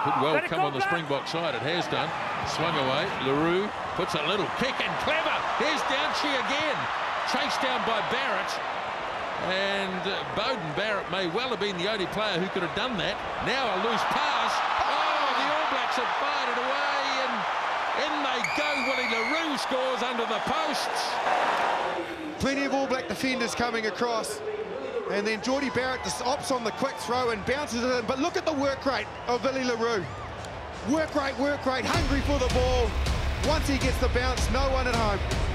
Could well come on the Springbok side. It has done. Swung away. le Roux puts a little kick and clever. Here's Downshire again. Chased down by Barrett. And uh, Beauden Barrett may well have been the only player who could have done that. Now a loose pass. Oh, the All Blacks have fired it away. And in they go. Willie le Roux scores under the posts. Plenty of All Black defenders coming across. And then Jordie Barrett just opts on the quick throw and bounces it in. But look at the work rate of Billy le Roux. Work rate, work rate, hungry for the ball. Once he gets the bounce, no one at home.